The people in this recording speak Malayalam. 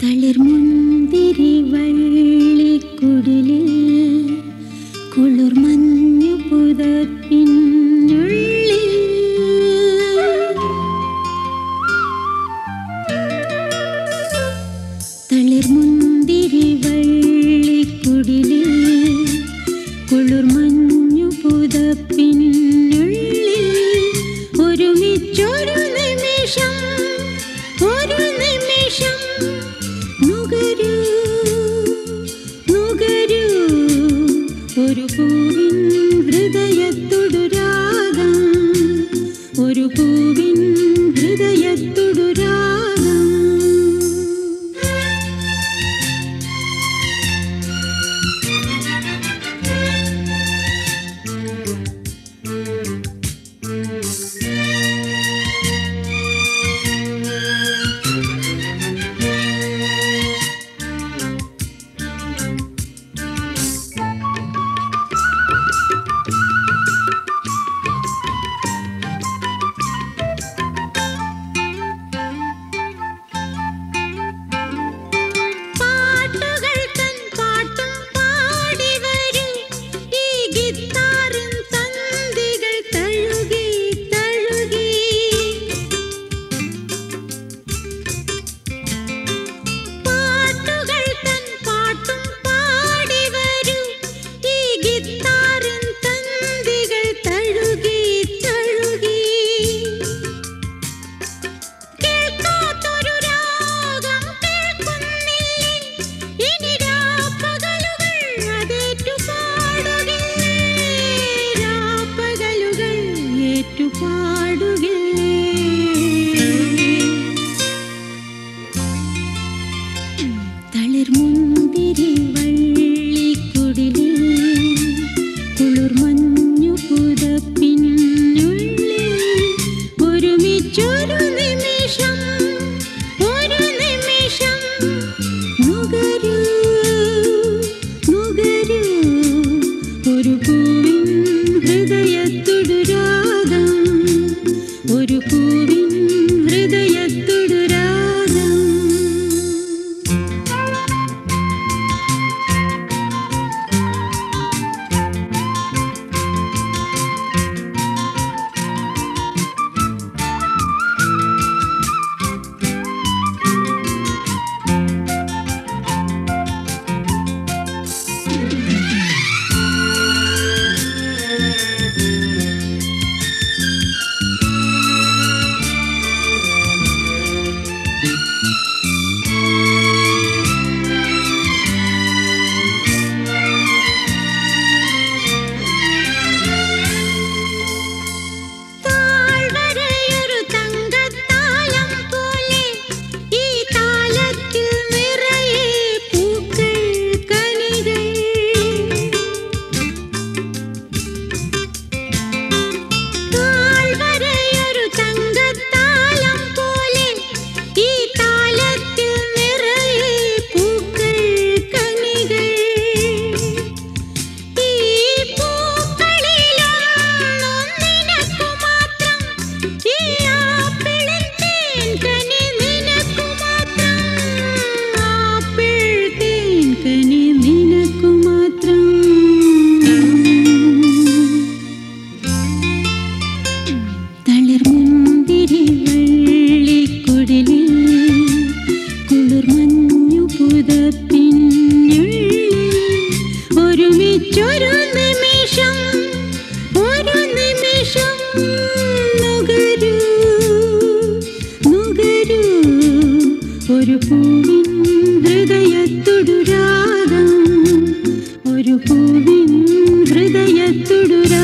തളിർമുന്തിരി വള്ളിക്കുടലിൽ കുളിർമഞ്ഞു പുതപ്പിനുള്ളിൽ തളിർമുന്തിരി ഒരു പൂവിൻ ഹൃദയത്തൊടുരാഗം ഒരു പൂവിൻ ஆடுகின்ற ഹൃദയത്തുടുരാഗം